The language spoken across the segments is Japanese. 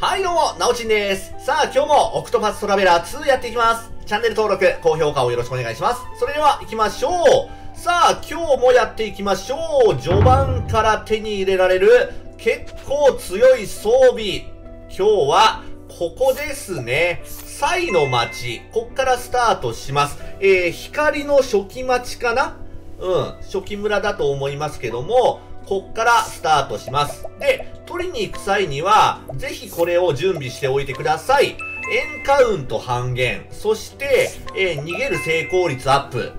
はいどうも、なおちんです。さあ今日もオクトパストラベラー2やっていきます。チャンネル登録、高評価をよろしくお願いします。それでは行きましょう。さあ今日もやっていきましょう。序盤から手に入れられる結構強い装備。今日はここですね。サイの町。こっからスタートします。えー、光の初期町かな？うん、初期村だと思いますけども、こっからスタートします。で、取りに行く際には、ぜひこれを準備しておいてください。エンカウント半減、そして、えー、逃げる成功率アップ。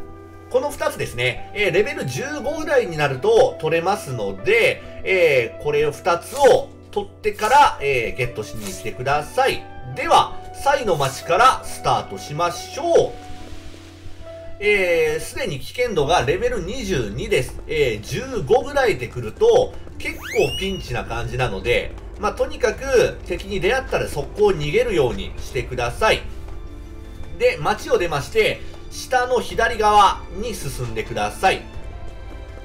この2つですね、えー、レベル15ぐらいになると取れますので、えー、これを2つを取ってから、えー、ゲットしに来てください。では、サイの町からスタートしましょう。えー、すでに危険度がレベル22です。えー、15ぐらいで来ると、結構ピンチな感じなので、まあ、とにかく敵に出会ったら速攻逃げるようにしてください。で、街を出まして、下の左側に進んでください。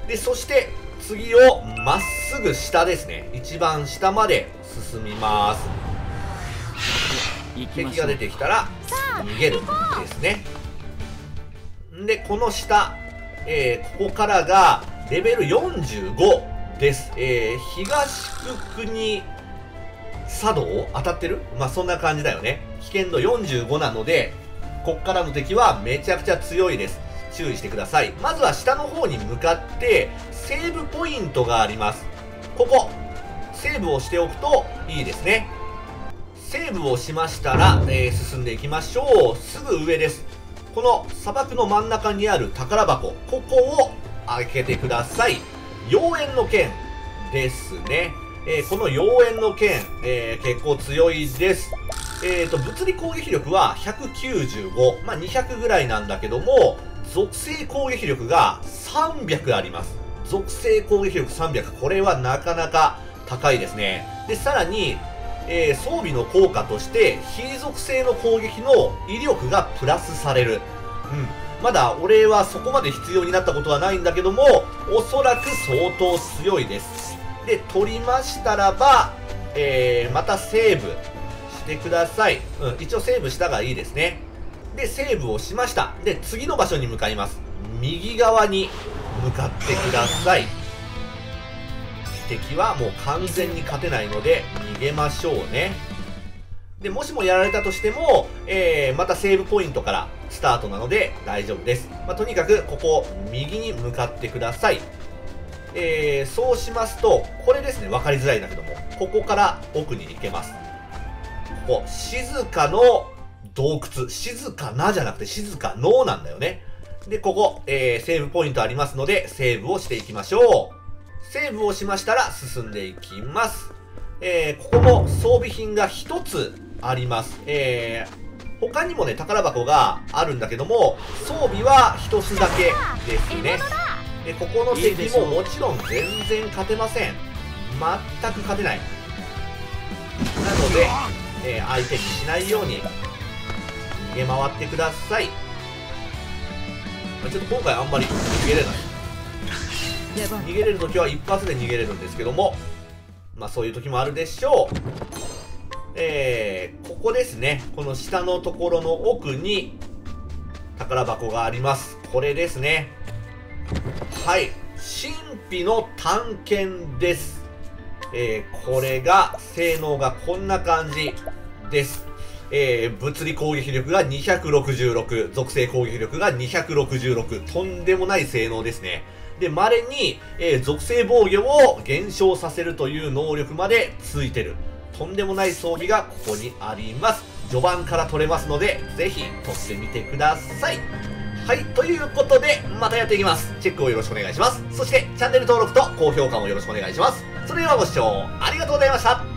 で、そして、次をまっすぐ下ですね。一番下まで進みます。敵が出てきたら、逃げるですね。んで、この下、えー、ここからが、レベル45です。えー、東区国茶道当たってる？まあ、そんな感じだよね。危険度45なので、こっからの敵はめちゃくちゃ強いです。注意してください。まずは下の方に向かって、セーブポイントがあります。ここ、セーブをしておくといいですね。セーブをしましたら、えー、進んでいきましょう。すぐ上です。この砂漠の真ん中にある宝箱、ここを開けてください。妖艶の剣ですね。えー、この妖艶の剣、えー、結構強いです。え、ー、と、物理攻撃力は195、まあ、200ぐらいなんだけども、属性攻撃力が300あります。属性攻撃力300、これはなかなか高いですね。で、さらに、えー、装備の効果として、非属性の攻撃の威力がプラスされる。うん。まだ俺はそこまで必要になったことはないんだけども、おそらく相当強いです。で、取りましたらば、えー、またセーブしてください。うん、一応セーブしたがいいですね。で、セーブをしました。で、次の場所に向かいます。右側に向かってください。敵はもう完全に勝てないので逃げましょうね。で、もしもやられたとしても、えー、またセーブポイントからスタートなので大丈夫です。まあ、とにかくここ右に向かってください。えー、そうしますと、これですね、分かりづらいんだけども、ここから奥に行けます。ここ、静かの洞窟。静かなじゃなくて静かのなんだよね。で、ここ、えー、セーブポイントありますので、セーブをしていきましょう。セーブをしましたら進んでいきます。えー、ここも装備品が1つあります。えー、他にもね、宝箱があるんだけども、装備は1つだけですね。で、ここの敵ももちろん全然勝てません。全く勝てない。なので、えー、相手にしないように逃げ回ってください。ちょっと今回あんまり逃げれない。逃げれる時は一発で逃げれるんですけども、まあそういう時もあるでしょう。えー、ここですね。この下のところの奥に宝箱があります。これですね。はい。神秘の探検です。えー、これが、性能がこんな感じです。えー、物理攻撃力が266、属性攻撃力が266、とんでもない性能ですね。で、稀に、えー、属性防御を減少させるという能力までついてる。とんでもない装備がここにあります。序盤から取れますので、ぜひ取ってみてください。はい、ということで、またやっていきます。チェックをよろしくお願いします。そして、チャンネル登録と高評価もよろしくお願いします。それではご視聴ありがとうございました。